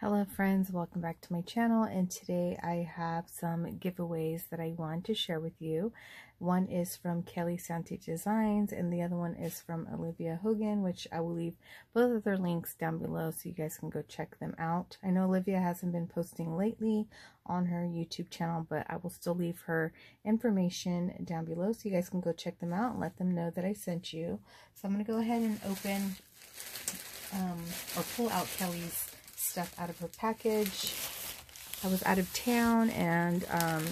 Hello friends, welcome back to my channel and today I have some giveaways that I want to share with you. One is from Kelly Santi Designs and the other one is from Olivia Hogan which I will leave both of their links down below so you guys can go check them out. I know Olivia hasn't been posting lately on her YouTube channel but I will still leave her information down below so you guys can go check them out and let them know that I sent you. So I'm going to go ahead and open um, or pull out Kelly's stuff out of her package. I was out of town and um,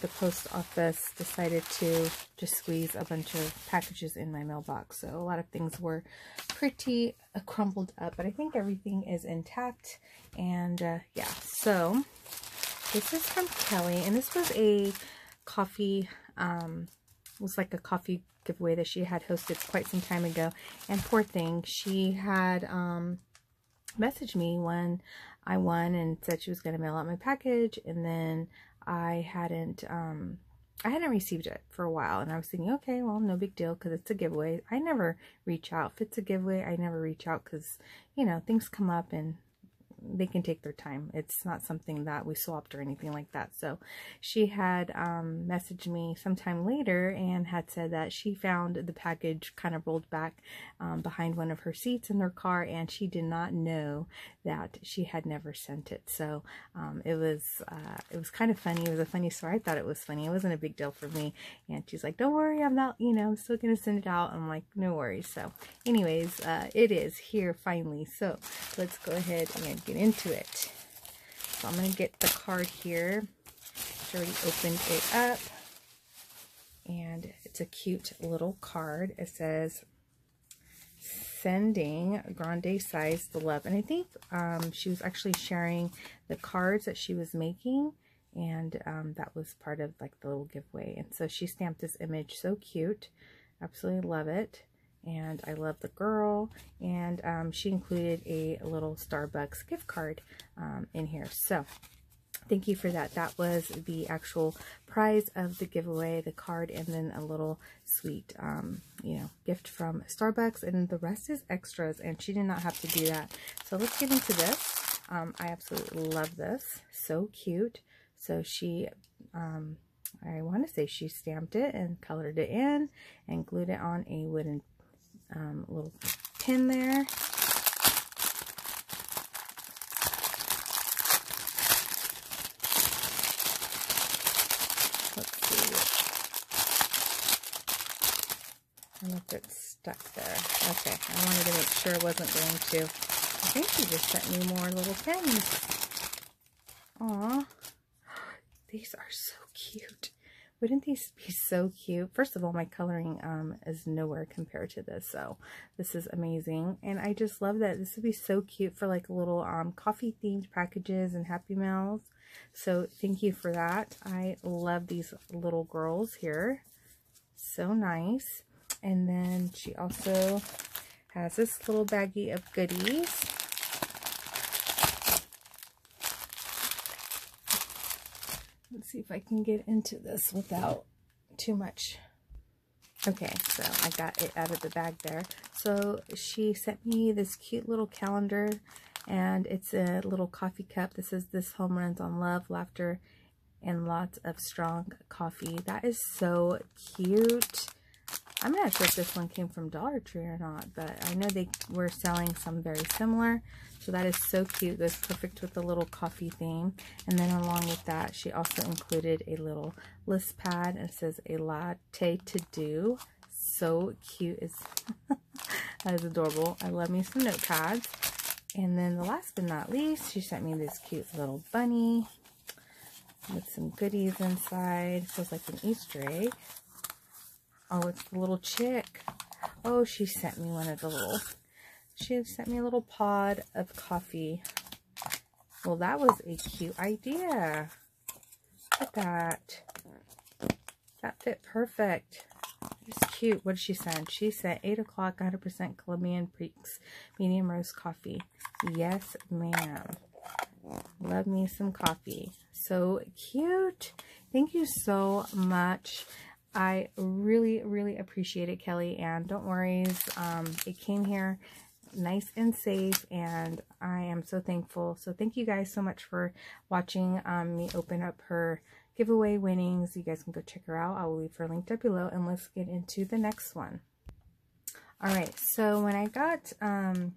the post office decided to just squeeze a bunch of packages in my mailbox. So a lot of things were pretty uh, crumpled up, but I think everything is intact. And uh, yeah, so this is from Kelly and this was a coffee, um, was like a coffee giveaway that she had hosted quite some time ago. And poor thing, she had, um, messaged me when I won and said she was going to mail out my package and then I hadn't um I hadn't received it for a while and I was thinking okay well no big deal because it's a giveaway. I never reach out. If it's a giveaway I never reach out because you know things come up and they can take their time. It's not something that we swapped or anything like that. So she had um, messaged me sometime later and had said that she found the package kind of rolled back um, behind one of her seats in her car and she did not know that she had never sent it. So um, it was uh, it was kind of funny. It was a funny story. I thought it was funny. It wasn't a big deal for me. And she's like, don't worry, I'm not, you know, I'm still going to send it out. I'm like, no worries. So anyways, uh, it is here finally. So let's go ahead and get get into it. So I'm going to get the card here. It's already opened it up. And it's a cute little card. It says, sending grande size the love. And I think um, she was actually sharing the cards that she was making. And um, that was part of like the little giveaway. And so she stamped this image. So cute. Absolutely love it and I love the girl and um, she included a, little Starbucks gift card um, in here. So thank you for that. That was the actual prize of the giveaway the card and then a little sweet um, you know gift from Starbucks and the rest is extras and she did not have to do that. So let's get into this. Um, I absolutely love this. So cute. So she um, I want to say she stamped it and colored it in and glued it on a wooden um, little pin there. Let's see. I don't know if it's stuck there. Okay, I wanted to make sure it wasn't going to. I think she just sent me more little pins. Aw. These are so cute. Wouldn't these be so cute? First of all, my coloring um, is nowhere compared to this, so this is amazing. And I just love that. This would be so cute for like little um, coffee-themed packages and Happy Mails. So thank you for that. I love these little girls here. So nice. And then she also has this little baggie of goodies. Let's see if I can get into this without too much. Okay, so I got it out of the bag there. So she sent me this cute little calendar and it's a little coffee cup. This is This Home Runs on Love, Laughter, and lots of strong coffee. That is so cute. I'm not sure if this one came from Dollar Tree or not, but I know they were selling some very similar. So that is so cute. Goes perfect with the little coffee theme. And then along with that, she also included a little list pad. And it says a latte to do. So cute. It's that is adorable. I love me some notepads. And then the last but not least, she sent me this cute little bunny with some goodies inside. Feels like an Easter egg. Oh, it's the little chick. Oh, she sent me one of the little, she sent me a little pod of coffee. Well, that was a cute idea. Look at that. That fit perfect. It's cute. What did she send? She sent 8 o'clock 100% Colombian Peaks medium roast coffee. Yes, ma'am. Love me some coffee. So cute. Thank you so much. I really, really appreciate it, Kelly. And don't worry, um, it came here nice and safe and I am so thankful. So thank you guys so much for watching um, me open up her giveaway winnings. You guys can go check her out. I will leave her linked up below and let's get into the next one. Alright, so when I got um,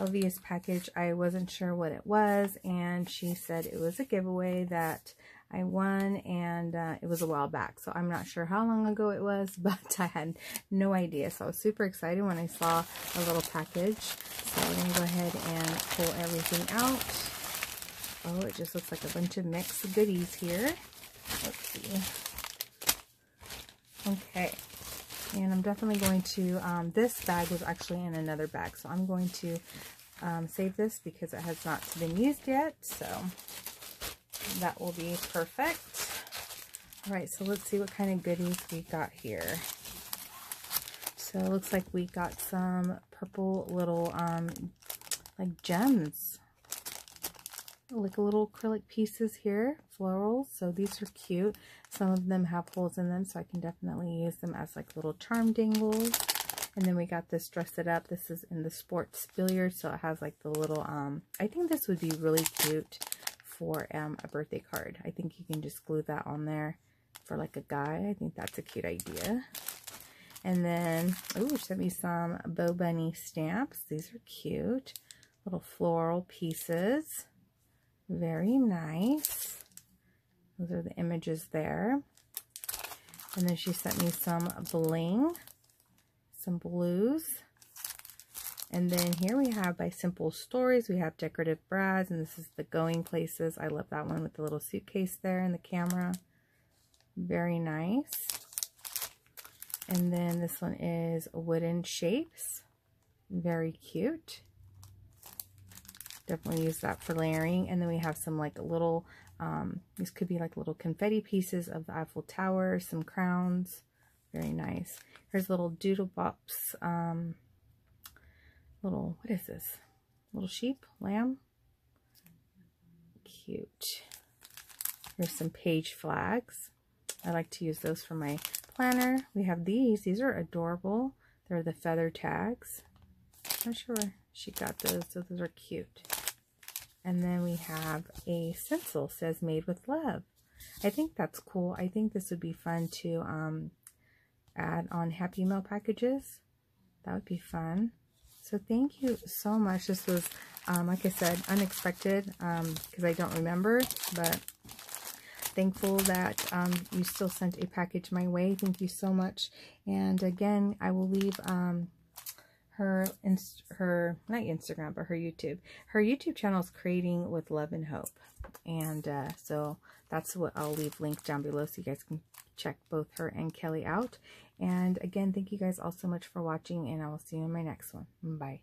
Olivia's package, I wasn't sure what it was and she said it was a giveaway that I won and uh, it was a while back. So I'm not sure how long ago it was, but I had no idea. So I was super excited when I saw a little package. So I'm going to go ahead and pull everything out. Oh, it just looks like a bunch of mixed goodies here. Let's see. Okay. And I'm definitely going to, um, this bag was actually in another bag. So I'm going to um, save this because it has not been used yet. So that will be perfect. All right, so let's see what kind of goodies we got here. So it looks like we got some purple little, um, like gems. Like little acrylic pieces here, florals. So these are cute. Some of them have holes in them, so I can definitely use them as like little charm dangles. And then we got this Dress It Up. This is in the sports billiard, so it has like the little, um, I think this would be really cute for um, a birthday card. I think you can just glue that on there for like a guy. I think that's a cute idea. And then, oh, sent me some BoBunny stamps. These are cute. Little floral pieces. Very nice. Those are the images there. And then she sent me some bling, some blues, and then here we have by Simple Stories, we have Decorative Brads, and this is the Going Places. I love that one with the little suitcase there and the camera. Very nice. And then this one is Wooden Shapes. Very cute. Definitely use that for layering. And then we have some like little, um, these could be like little confetti pieces of the Eiffel Tower, some crowns. Very nice. Here's little Doodle-Pops um, little, what is this? Little sheep, lamb. Cute. Here's some page flags. I like to use those for my planner. We have these. These are adorable. They're the feather tags. I'm sure she got those, so those are cute. And then we have a stencil, says made with love. I think that's cool. I think this would be fun to um, add on Happy Mail packages. That would be fun. So thank you so much. This was, um, like I said, unexpected because um, I don't remember, but thankful that um, you still sent a package my way. Thank you so much. And again, I will leave um, her, inst her, not Instagram, but her YouTube. Her YouTube channel is Creating with Love and Hope. And uh, so that's what I'll leave linked down below so you guys can check both her and Kelly out. And again, thank you guys all so much for watching, and I will see you in my next one. Bye.